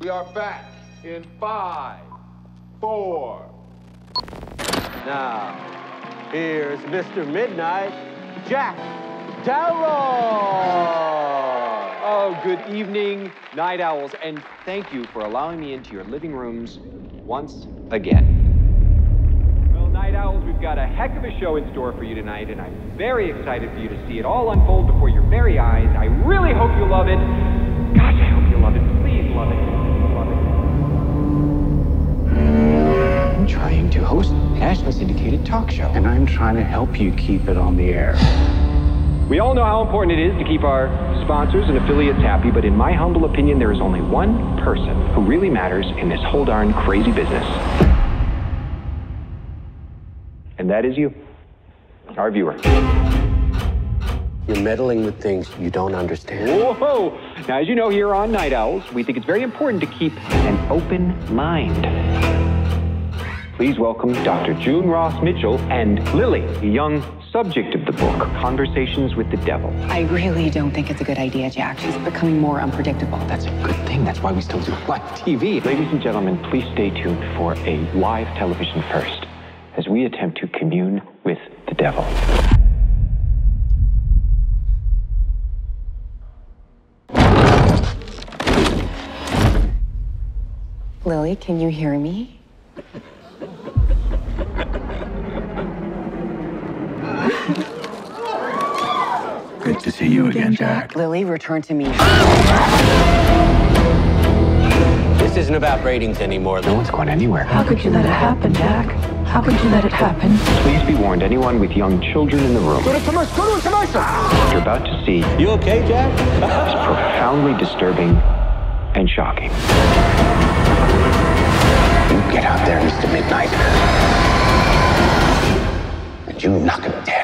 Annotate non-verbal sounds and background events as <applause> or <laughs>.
We are back in five, four. Now, here's Mr. Midnight, Jack Delroy. Oh, good evening, night owls, and thank you for allowing me into your living rooms once again. Well, night owls, we've got a heck of a show in store for you tonight, and I'm very excited for you to see it all unfold before your very eyes. I really hope you love it. To host a nationally syndicated talk show. And I'm trying to help you keep it on the air. We all know how important it is to keep our sponsors and affiliates happy, but in my humble opinion, there is only one person who really matters in this whole darn crazy business. And that is you, our viewer. You're meddling with things you don't understand. Whoa! Now, as you know, here on Night Owls, we think it's very important to keep an open mind. Please welcome Dr. June Ross Mitchell and Lily, the young subject of the book, Conversations with the Devil. I really don't think it's a good idea, Jack. She's becoming more unpredictable. That's a good thing. That's why we still do live TV. Ladies and gentlemen, please stay tuned for a live television first as we attempt to commune with the devil. Lily, can you hear me? To see you again, Jack. Lily, return to me. This isn't about ratings anymore. No one's going anywhere. How could you let it happen, Jack? How could you let it happen? Please be warned, anyone with young children in the room. What you're about to see is You okay, Jack? It's <laughs> profoundly disturbing and shocking. You get out there, Mr. Midnight. And you knock him dead.